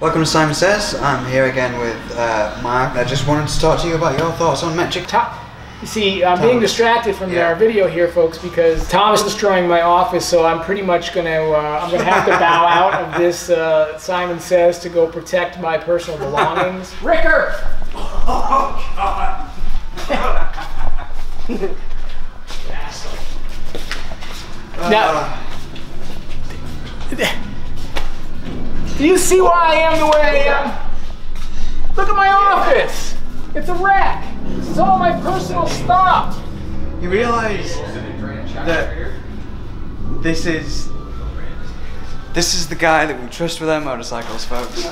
Welcome to Simon Says. I'm here again with uh, Mark. I just wanted to talk to you about your thoughts on Magic Tom, you see, I'm being distracted from Yeah. our video here, folks, because Tom is destroying my office. So I'm pretty much gonna, uh, I'm gonna have to bow out of this. Uh, Simon says to go protect my personal belongings. Ricker. Oh God! Now, do you see why I am the way I am? Look at my office. It's a wreck. This is all my personal stuff. You realize that this is this is the guy that we trust with our motorcycles, folks.